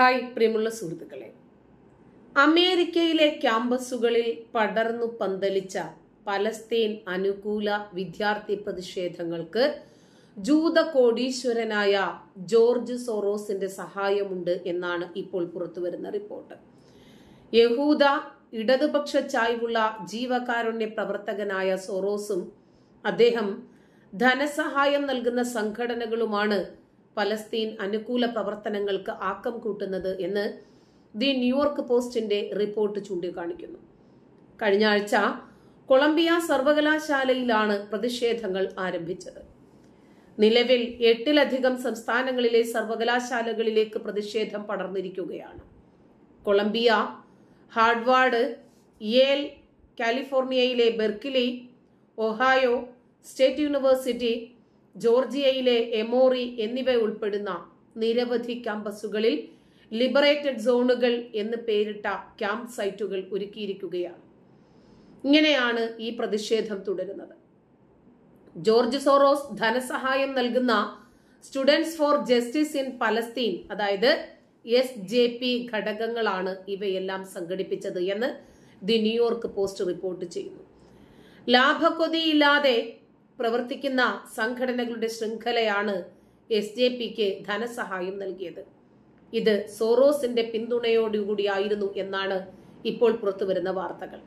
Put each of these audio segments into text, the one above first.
Hi പ്രിയമുള്ള സുഹൃത്തുക്കളെ. അമേരിക്കയിലെ ക്യാമ്പസുകളിൽ പടർന്നു പന്തലിച്ച പലസ്തീൻ അനുകൂല വിദ്യാർത്ഥി പ്രതിഷേധങ്ങൾക്ക് ജൂത കോടീശ്വരനായ ജോർജ് സോറോസിന്റെ സഹായമുണ്ട് എന്നാണ് ഇപ്പോൾ പുറത്തുവരുന്ന റിപ്പോർട്ട്. യഹൂദ ഇടതുപക്ഷ ചായ്വുള്ള ജീവകാരുണ്യ പ്രവർത്തകനായ സോറോസും അദ്ദേഹം ധനസഹായം നൽകുന്ന സംഘടനകളുമാണ് പലസ്തീൻ അനുകൂല പ്രവർത്തനങ്ങൾക്ക് ആക്കം കൂട്ടുന്നത് എന്ന് ദി ന്യൂയോർക്ക് പോസ്റ്റിന്റെ റിപ്പോർട്ട് ചൂണ്ടിക്കാണിക്കുന്നു. കഴിഞ്ഞ ആഴ്ച കൊളംബിയ സർവകലാശാലയിലാണ് പ്രതിഷേധങ്ങൾ ആരംഭിച്ചത്. നിലവിൽ എട്ടിലധികം സംസ്ഥാനങ്ങളിലെ സർവകലാശാലകളിലേക്ക് പ്രതിഷേധം പടർന്നിരിക്കുകയാണ്. കൊളംബിയ ഹാർഡ്വാർഡ് യേൽ കാലിഫോർണിയയിലെ ബെർക്കിലി ഒഹായോ സ്റ്റേറ്റ് യൂണിവേഴ്സിറ്റി ജോർജിയയിലെ എമോറി എന്നിവ ഉൾപ്പെടുന്ന നിരവധി ക്യാമ്പസുകളിൽ ലിബറേറ്റഡ് സോണുകൾ എന്ന് പേരിട്ട ക്യാമ്പ് സൈറ്റുകൾ ഒരുക്കിയിരിക്കുകയാണ്. ഇങ്ങനെയാണ് ഈ പ്രതിഷേധം തുടരുന്നത്. ജോർജ് സോറോസ് ധനസഹായം നൽകുന്ന students for justice in Palestine അതായത് എസ് ജെ പി ഘടകങ്ങളാണ് ഇവയെല്ലാം സംഘടിപ്പിച്ചത് എന്ന് ദി ന്യൂയോർക്ക് പോസ്റ്റ് റിപ്പോർട്ട് ചെയ്യുന്നു. ലാഭക്കൊതിയില്ലാതെ പ്രവർത്തിക്കുന്ന സംഘടനകളുടെ ശൃംഖലയാണ് എസ് ജെ പിക്ക് ധനസഹായം നൽകിയത്. ഇത് സോറോസിന്റെ പിന്തുണയോടുകൂടിയായിരുന്നു എന്നാണ് ഇപ്പോൾ പുറത്തുവരുന്ന വാർത്തകൾ.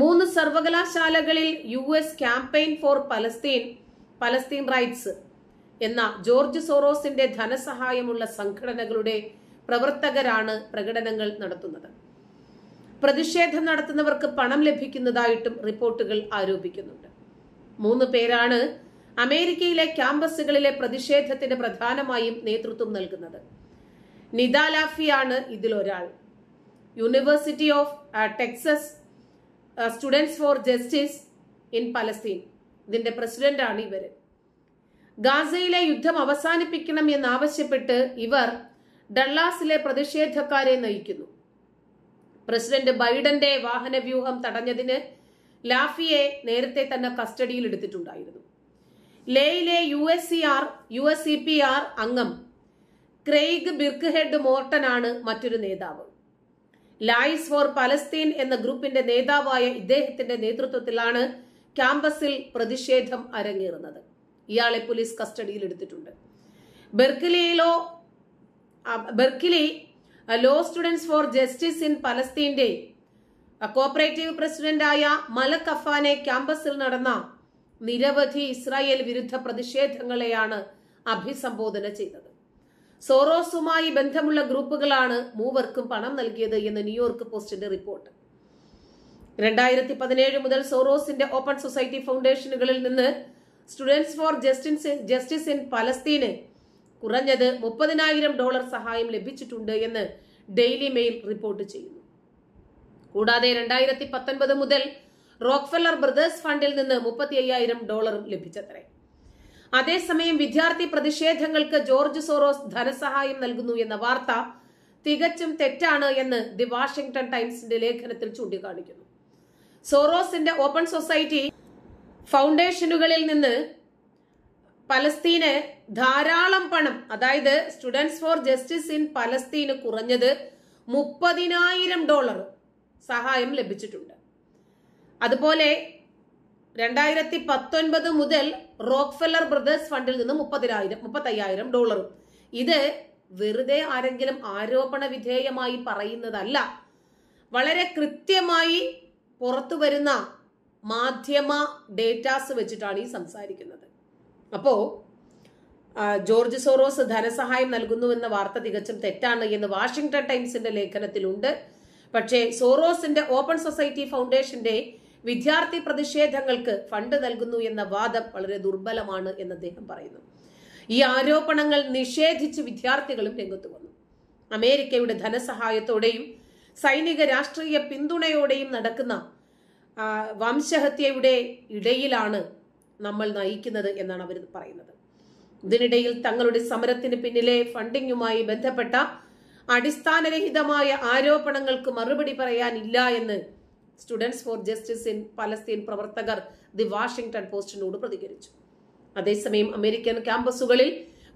മൂന്ന് സർവകലാശാലകളിൽ U S campaign for Palestine Palestine rights എന്ന ജോർജ് സോറോസിന്റെ ധനസഹായമുള്ള സംഘടനകളുടെ പ്രവർത്തകരാണ് പ്രകടനങ്ങൾ നടത്തുന്നത്. പ്രതിഷേധം നടത്തുന്നവർക്ക് പണം ലഭിക്കുന്നതായിട്ടും റിപ്പോർട്ടുകൾ ആരോപിക്കുന്നുണ്ട്. മൂന്ന് പേരാണ് അമേരിക്കയിലെ ക്യാമ്പസുകളിലെ പ്രതിഷേധത്തിന് പ്രധാനമായും നേതൃത്വം നൽകുന്നത്. നിദാലാഫിയാണ് ഇതിലൊരാൾ university of Texas students for justice in Palestine ഇതിന്റെ പ്രസിഡന്റാണ് ഇവർ ഗാസയിലെ യുദ്ധം അവസാനിപ്പിക്കണം എന്നാവശ്യപ്പെട്ട് ഇവർ ഡള്ളാസിലെ പ്രതിഷേധക്കാരെ നയിക്കുന്നു. പ്രസിഡന്റ് ബൈഡന്റെ വാഹനവ്യൂഹം തടഞ്ഞതിന് ലാഫിയെ നേരത്തെ തന്നെ കസ്റ്റഡിയിൽ എടുത്തിട്ടുണ്ടായിരുന്നു. ലേയിലെ U S C R U S C P R അംഗം ക്രെയ്ഗ് ബിർക്ക്ഹെഡ് മോർട്ടനാണ് മറ്റൊരു നേതാവ്. ലൈസ് ഫോർ പലസ്തീൻ എന്ന ഗ്രൂപ്പിന്റെ നേതാവായ ഇദ്ദേഹത്തിന്റെ നേതൃത്വത്തിലാണ് ക്യാമ്പസിൽ പ്രതിഷേധം അരങ്ങേറുന്നത്. ഇയാളെ പോലീസ് കസ്റ്റഡിയിൽ എടുത്തിട്ടുണ്ട്. ബെർക്കിലിയിലോ Berkeley law students for justice in പലസ്തീന്റെ cooperative പ്രസിഡന്റായ മലക് അഫാനെ ക്യാമ്പസിൽ നടന്ന നിരവധി ഇസ്രായേൽ വിരുദ്ധ പ്രതിഷേധങ്ങളെയാണ് അഭിസംബോധന ചെയ്തത്. സോറോസുമായി ബന്ധമുള്ള ഗ്രൂപ്പുകളാണ് മൂവർക്കും പണം നൽകിയത് എന്ന് ന്യൂയോർക്ക് പോസ്റ്റിന്റെ റിപ്പോർട്ട്. രണ്ടായിരത്തി പതിനേഴ് മുതൽ സോറോസിന്റെ ഓപ്പൺ സൊസൈറ്റി ഫൗണ്ടേഷനുകളിൽ നിന്ന് students for justice justice in പലസ്തീന് കുറഞ്ഞത് മുപ്പതിനായിരം ഡോളർ സഹായം ലഭിച്ചിട്ടുണ്ട് എന്ന് ഡെയിലി മെയിൽ റിപ്പോർട്ട് ചെയ്യുന്നു. കൂടാതെ രണ്ടായിരത്തി പത്തൊൻപത് മുതൽ റോക്ക്ഫെല്ലർ ബ്രദേഴ്സ് ഫണ്ടിൽ നിന്ന് മുപ്പത്തി അയ്യായിരം ഡോളറും ലഭിച്ചത്രേ. അതേസമയം വിദ്യാർത്ഥി പ്രതിഷേധങ്ങൾക്ക് ജോർജ് സോറോസ് ധനസഹായം നൽകുന്നു എന്ന വാർത്ത തികച്ചും തെറ്റാണ് എന്ന് ദി വാഷിംഗ്ടൺ ടൈംസിന്റെ ലേഖനത്തിൽ ചൂണ്ടിക്കാണിക്കുന്നു. സോറോസിന്റെ ഓപ്പൺ സൊസൈറ്റി ഫൗണ്ടേഷനുകളിൽ നിന്ന് പലസ്തീന് ധാരാളം പണം അതായത് സ്റ്റുഡൻസ് ഫോർ ജസ്റ്റിസ് ഇൻ പലസ്തീന് കുറഞ്ഞത് മുപ്പതിനായിരം ഡോളർ സഹായം ലഭിച്ചിട്ടുണ്ട്. അതുപോലെ രണ്ടായിരത്തി പത്തൊൻപത് മുതൽ റോക്ക്ഫെല്ലർ ബ്രദേഴ്സ് ഫണ്ടിൽ നിന്ന് മുപ്പതിനായിരം മുപ്പത്തയ്യായിരം ഡോളറും. ഇത് വെറുതെ ആരെങ്കിലും ആരോപണ വിധേയമായി പറയുന്നതല്ല. വളരെ കൃത്യമായി പുറത്തു വരുന്ന മാധ്യമ ഡേറ്റാസ് വെച്ചിട്ടാണ് ഈ സംസാരിക്കുന്നത്. അപ്പോ ജോർജ് സോറോസ് ധനസഹായം നൽകുന്നുവെന്ന വാർത്ത തികച്ചും തെറ്റാണ് എന്ന് വാഷിംഗ്ടൺ ടൈംസിന്റെ ലേഖനത്തിലുണ്ട്. പക്ഷേ സോറോസിന്റെ ഓപ്പൺ സൊസൈറ്റി ഫൗണ്ടേഷന്റെ വിദ്യാർത്ഥി പ്രതിഷേധങ്ങൾക്ക് ഫണ്ട് നൽകുന്നു എന്ന വാദം വളരെ ദുർബലമാണ് എന്ന് അദ്ദേഹം പറയുന്നു. ഈ ആരോപണങ്ങൾ നിഷേധിച്ച് വിദ്യാർത്ഥികളും രംഗത്ത് വന്നു. അമേരിക്കയുടെ ധനസഹായത്തോടെയും സൈനിക രാഷ്ട്രീയ പിന്തുണയോടെയും നടക്കുന്ന വംശഹത്യയുടെ ഇടയിലാണ് നമ്മൾ നയിക്കുന്നത് എന്നാണ് അവർ പറയുന്നത്. ഇതിനിടയിൽ തങ്ങളുടെ സമരത്തിന് പിന്നിലെ ഫണ്ടിങ്ങുമായി ബന്ധപ്പെട്ട അടിസ്ഥാനരഹിതമായ ആരോപണങ്ങൾക്ക് മറുപടി പറയാനില്ല എന്ന് students for justice in Palestine പ്രവർത്തകർ ദി വാഷിംഗ്ടൺ പോസ്റ്റിനോട് പ്രതികരിച്ചു. അതേസമയം അമേരിക്കൻ ക്യാമ്പസുകളിൽ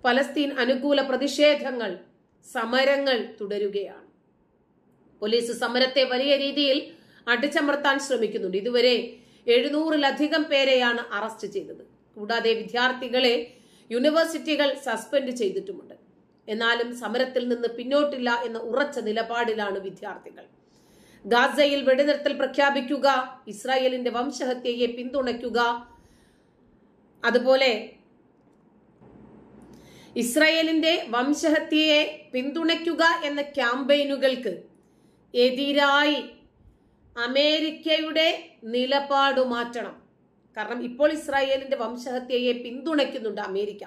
പലസ്തീൻ അനുകൂല പ്രതിഷേധങ്ങൾ സമരങ്ങൾ തുടരുകയാണ്. പോലീസ് സമരത്തെ വലിയ രീതിയിൽ അടിച്ചമർത്താൻ ശ്രമിക്കുന്നുണ്ട്. ഇതുവരെ എഴുന്നൂറിലധികം പേരെയാണ് അറസ്റ്റ് ചെയ്തത്. കൂടാതെ വിദ്യാർത്ഥികളെ യൂണിവേഴ്സിറ്റികൾ സസ്പെൻഡ് ചെയ്തിട്ടുമുണ്ട്. എന്നാലും സമരത്തിൽ നിന്ന് പിന്നോട്ടില്ല എന്ന ഉറച്ച നിലപാടിലാണ് വിദ്യാർത്ഥികൾ. ഗാസയിൽ വെടിനിർത്തൽ പ്രഖ്യാപിക്കുക ഇസ്രായേലിന്റെ വംശഹത്യയെ പിന്തുണയ്ക്കുക അതുപോലെ ഇസ്രായേലിന്റെ വംശഹത്യയെ പിന്തുണയ്ക്കുക എന്ന ക്യാമ്പയിനുകൾക്ക് എതിരായി അമേരിക്കയുടെ നിലപാട് മാറ്റണം. കാരണം ഇപ്പോൾ ഇസ്രായേലിന്റെ വംശഹത്യയെ പിന്തുണയ്ക്കുന്നുണ്ട് അമേരിക്ക.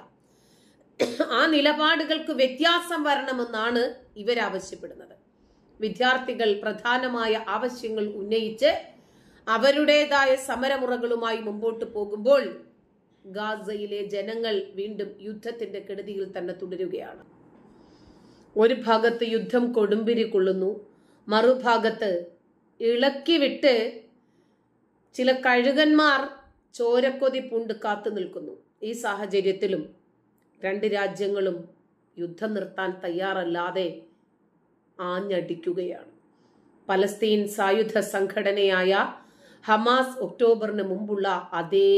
ആ നിലപാടുകൾക്ക് വ്യത്യാസം വരണമെന്നാണ് ഇവരാവശ്യപ്പെടുന്നത്. വിദ്യാർത്ഥികൾ പ്രധാനമായ ആവശ്യങ്ങൾ ഉന്നയിച്ച് അവരുടേതായ സമരമുറകളുമായി മുമ്പോട്ട് പോകുമ്പോൾ ഗാസയിലെ ജനങ്ങൾ വീണ്ടും യുദ്ധത്തിന്റെ കെടുതിയിൽ തന്നെ തുടരുകയാണ്. ഒരു ഭാഗത്ത് യുദ്ധം കൊടുമ്പിരി കൊള്ളുന്നു മറുഭാഗത്ത് ഇളക്കി വിട്ട് ചില കഴുകന്മാർ ചോരക്കൊതി പൂണ്ട് കാത്തു നിൽക്കുന്നു. ഈ സാഹചര്യത്തിലും രണ്ട് രാജ്യങ്ങളും യുദ്ധം നിർത്താൻ തയ്യാറല്ലാതെ ആഞ്ഞടിക്കുകയാണ്. പലസ്തീൻ സായുധ സംഘടനയായ ഹമാസ് ഒക്ടോബറിന് മുമ്പുള്ള അതേ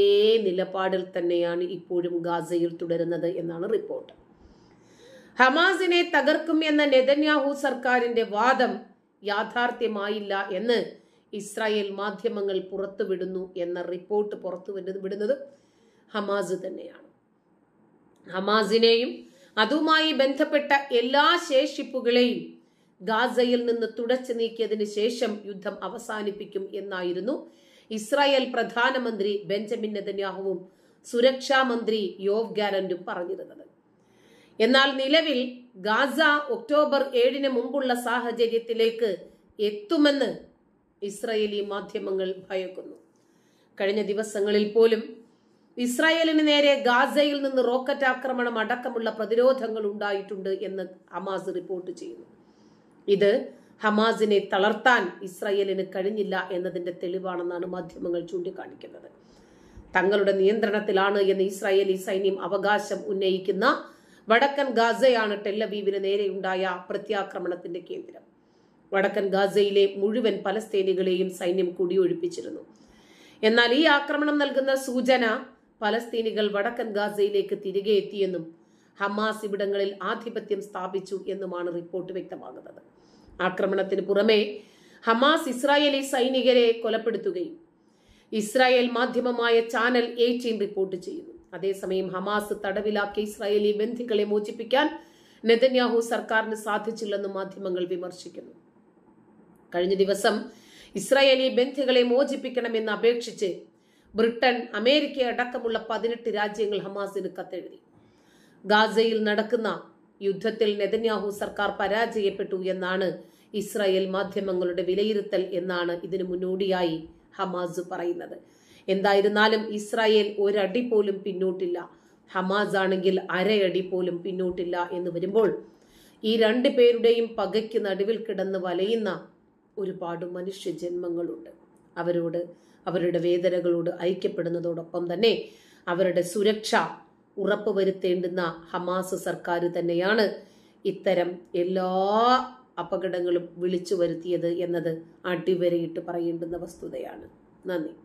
നിലപാടിൽ തന്നെയാണ് ഇപ്പോഴും ഗാസയിൽ തുടരുന്നത് എന്നാണ് റിപ്പോർട്ട്. ഹമാസിനെ തകർക്കും എന്ന നെതന്യാഹു സർക്കാരിന്റെ വാദം യാഥാർത്ഥ്യമായില്ല എന്ന് ഇസ്രായേൽ മാധ്യമങ്ങൾ പുറത്തുവിടുന്നു എന്ന റിപ്പോർട്ട് പുറത്തു വിടുന്നത് ഹമാസ് തന്നെയാണ്. ഹമാസിനെയും അതുമായി ബന്ധപ്പെട്ട എല്ലാ ശേഷിപ്പുകളെയും ഗാസയിൽ നിന്ന് തുടച്ചു നീക്കിയതിന് ശേഷം യുദ്ധം അവസാനിപ്പിക്കും എന്നായിരുന്നു ഇസ്രായേൽ പ്രധാനമന്ത്രി ബെഞ്ചമിൻ നെതന്യാഹുവും സുരക്ഷാ മന്ത്രി യോവ് ഗാലന്റും പറഞ്ഞിരുന്നത്. എന്നാൽ നിലവിൽ ഗാസ ഒക്ടോബർ ഏഴിന് മുമ്പുള്ള സാഹചര്യത്തിലേക്ക് എത്തുമെന്ന് ഇസ്രയേലി മാധ്യമങ്ങൾ ഭയക്കുന്നു. കഴിഞ്ഞ ദിവസങ്ങളിൽ പോലും ഇസ്രായേലിന് നേരെ ഗാസയിൽ നിന്ന് റോക്കറ്റ് ആക്രമണം അടക്കമുള്ള പ്രതിരോധങ്ങൾ ഉണ്ടായിട്ടുണ്ട് എന്ന് ഹമാസ് റിപ്പോർട്ട് ചെയ്യുന്നു. ഇത് ഹമാസിനെ തളർത്താൻ ഇസ്രായേലിന് കഴിഞ്ഞില്ല എന്നതിന്റെ തെളിവാണെന്നാണ് മാധ്യമങ്ങൾ ചൂണ്ടിക്കാണിക്കുന്നത്. തങ്ങളുടെ നിയന്ത്രണത്തിലാണ് എന്ന് ഇസ്രായേലി സൈന്യം അവകാശം ഉന്നയിക്കുന്ന വടക്കൻ ഗാസയാണ് ടെല്ലബീവിന് നേരെയുണ്ടായ പ്രത്യാക്രമണത്തിന്റെ കേന്ദ്രം. വടക്കൻ ഗാസയിലെ മുഴുവൻ പലസ്തീനികളെയും സൈന്യം കുടിയൊഴിപ്പിച്ചിരുന്നു. എന്നാൽ ഈ ആക്രമണം നൽകുന്ന സൂചന പലസ്തീനികൾ വടക്കൻ ഗാസയിലേക്ക് തിരികെ എത്തിയെന്നും ഹമാസ് ഇവിടങ്ങളിൽ ആധിപത്യം സ്ഥാപിച്ചു എന്നുമാണ് റിപ്പോർട്ട് വ്യക്തമാകുന്നത്. ആക്രമണത്തിന് പുറമെ ഹമാസ് ഇസ്രായേലി സൈനികരെ കൊലപ്പെടുത്തുകയും ഇസ്രായേൽ മാധ്യമമായ ചാനൽ എയ്റ്റീൻ റിപ്പോർട്ട് ചെയ്യുന്നു. അതേസമയം ഹമാസ് തടവിലാക്കിയ ഇസ്രായേലി ബന്ധികളെ മോചിപ്പിക്കാൻ നെതന്യാഹു സർക്കാരിന് സാധിച്ചില്ലെന്ന് മാധ്യമങ്ങൾ വിമർശിക്കുന്നു. കഴിഞ്ഞ ദിവസം ഇസ്രായേലി ബന്ധികളെ മോചിപ്പിക്കണമെന്ന് അപേക്ഷിച്ച് ബ്രിട്ടൻ അമേരിക്ക അടക്കമുള്ള പതിനെട്ട് രാജ്യങ്ങൾ ഹമാസിന് കത്തെഴുതി. ഗാസയിൽ നടക്കുന്ന യുദ്ധത്തിൽ നെതന്യാഹു സർക്കാർ പരാജയപ്പെട്ടു എന്നാണ് ഇസ്രായേൽ മാധ്യമങ്ങളുടെ വിലയിരുത്തൽ എന്നാണ് ഇതിനു മുന്നോടിയായി ഹമാസ് പറയുന്നത്. എന്തായിരുന്നാലും ഇസ്രായേൽ ഒരടി പോലും പിന്നോട്ടില്ല. ഹമാസ് ആണെങ്കിൽ അരയടി പോലും പിന്നോട്ടില്ല എന്ന് വരുമ്പോൾ ഈ രണ്ടു പേരുടെയും പകയ്ക്ക് നടുവിൽ കിടന്ന് വലയുന്ന ഒരുപാട് മനുഷ്യ ജന്മങ്ങളുണ്ട് അവരോട് അവരുടെ വേദനകളോട് ഐക്യപ്പെടുന്നതോടൊപ്പം തന്നെ അവരുടെ സുരക്ഷ ഉറപ്പുവരുത്തേണ്ടുന്ന ഹമാസ് സർക്കാർ തന്നെയാണ് ഇത്തരം എല്ലാ അപകടങ്ങളും വിളിച്ചു വരുത്തിയത് എന്നത് അടിവരയിട്ട് പറയേണ്ടുന്ന വസ്തുതയാണ്. നന്ദി.